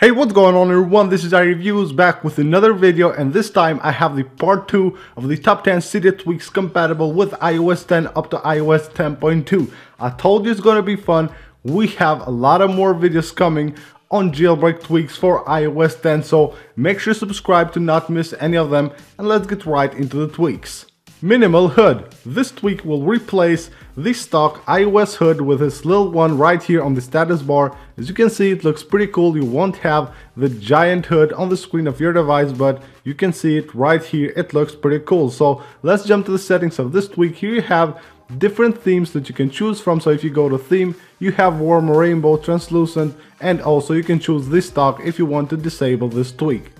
Hey what's going on everyone this is iReviews back with another video and this time I have the part 2 of the top 10 Cydia tweaks compatible with iOS 10 up to iOS 10.2. I told you it's gonna be fun, we have a lot of more videos coming on jailbreak tweaks for iOS 10 so make sure to subscribe to not miss any of them and let's get right into the tweaks. Minimal HUD. This tweak will replace the stock iOS HUD with this little one right here on the status bar. As you can see, it looks pretty cool. You won't have the giant HUD on the screen of your device, but you can see it right here. It looks pretty cool. So let's jump to the settings of this tweak. Here you have different themes that you can choose from. So if you go to theme, you have warm rainbow, translucent, and also you can choose this stock if you want to disable this tweak.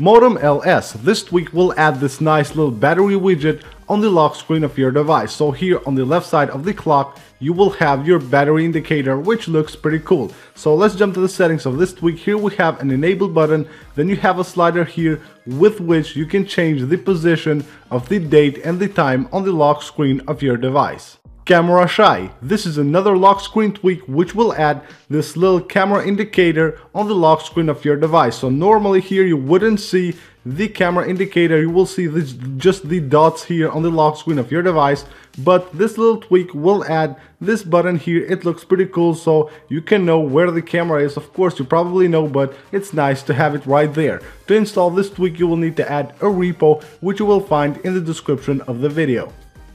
MootumLS. This tweak will add this nice little battery widget on the lock screen of your device. So here on the left side of the clock, you will have your battery indicator, which looks pretty cool. So let's jump to the settings of this tweak. Here we have an enable button, then you have a slider here with which you can change the position of the date and the time on the lock screen of your device. Camera Shy. This is another lock screen tweak which will add this little camera indicator on the lock screen of your device. So normally here you wouldn't see the camera indicator, you will see this, just the dots here on the lock screen of your device. But this little tweak will add this button here. It looks pretty cool so you can know where the camera is. Of course you probably know but it's nice to have it right there. To install this tweak you will need to add a repo which you will find in the description of the video.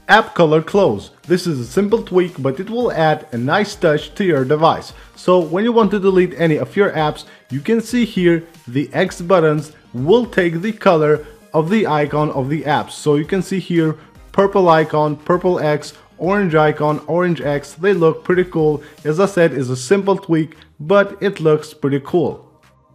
App Color Close. This is a simple tweak but it will add a nice touch to your device. So when you want to delete any of your apps, you can see here the X buttons will take the color of the icon of the apps. So you can see here purple icon, purple X, orange icon, orange X. They look pretty cool. As I said, is a simple tweak, but it looks pretty cool.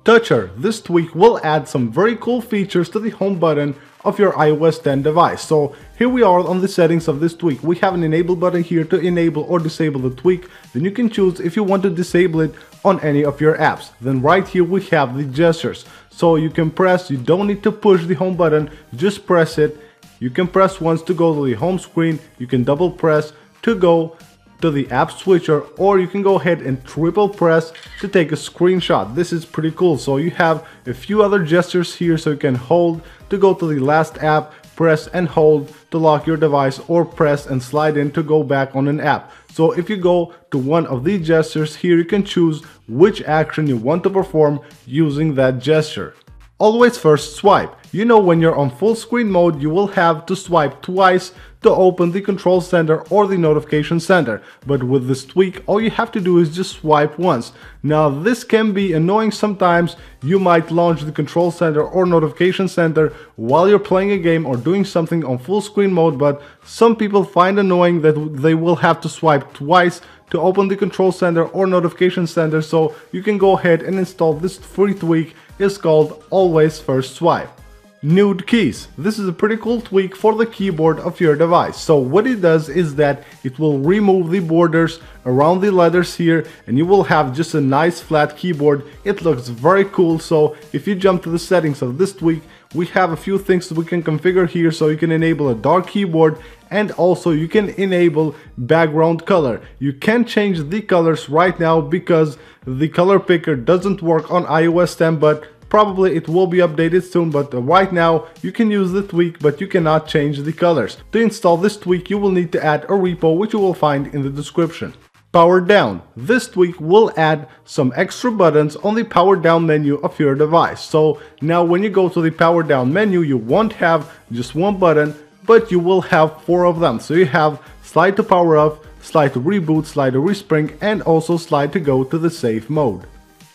Toucher. This tweak will add some very cool features to the home button of your iOS 10 device. So here we are on the settings of this tweak. We have an enable button here to enable or disable the tweak. Then you can choose if you want to disable it on any of your apps. Then right here we have the gestures. So you can press, you don't need to push the home button, just press it. You can press once to go to the home screen, you can double press to go to the app switcher or you can go ahead and triple press to take a screenshot. This is pretty cool. So you have a few other gestures here so you can hold to go to the last app, press and hold to lock your device or press and slide in to go back on an app. So if you go to one of these gestures here you can choose which action you want to perform using that gesture. Always first swipe. You know when you're on full screen mode you will have to swipe twice to open the control center or the notification center. But with this tweak, all you have to do is just swipe once. Now this can be annoying sometimes. You might launch the control center or notification center while you're playing a game or doing something on full screen mode, but some people find annoying that they will have to swipe twice to open the control center or notification center so you can go ahead and install this free tweak it's called always first swipe. Nude keys. This is a pretty cool tweak for the keyboard of your device. So what it does is that it will remove the borders around the letters here and you will have just a nice flat keyboard. It looks very cool. So if you jump to the settings of this tweak, we have a few things that we can configure here so you can enable a dark keyboard and also you can enable background color. You can change the colors right now because the color picker doesn't work on iOS 10 but Probably it will be updated soon, but right now you can use the tweak, but you cannot change the colors. To install this tweak, you will need to add a repo, which you will find in the description. Power down. This tweak will add some extra buttons on the power down menu of your device. So now when you go to the power down menu, you won't have just one button, but you will have four of them. So you have slide to power off, slide to reboot, slide to respring, and also slide to go to the safe mode.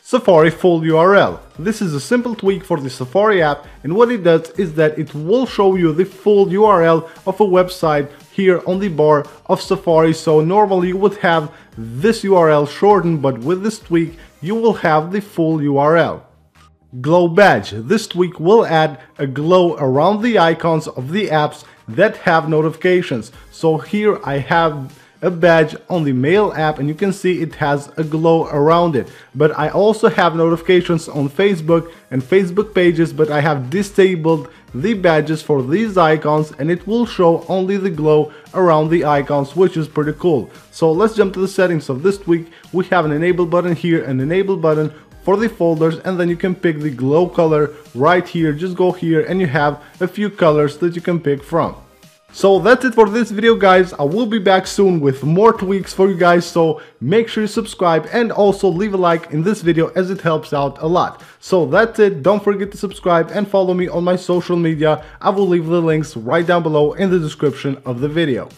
Safari full URL. This is a simple tweak for the Safari app and what it does is that it will show you the full URL of a website here on the bar of Safari so normally you would have this URL shortened but with this tweak you will have the full URL. Glow badge. This tweak will add a glow around the icons of the apps that have notifications. So here I have a badge on the mail app and you can see it has a glow around it. But I also have notifications on Facebook and Facebook pages but I have disabled the badges for these icons and it will show only the glow around the icons which is pretty cool. So let's jump to the settings of this tweak. We have an enable button here, an enable button for the folders and then you can pick the glow color right here just go here and you have a few colors that you can pick from so that's it for this video guys, I will be back soon with more tweaks for you guys so make sure you subscribe and also leave a like in this video as it helps out a lot. So that's it, don't forget to subscribe and follow me on my social media, I will leave the links right down below in the description of the video.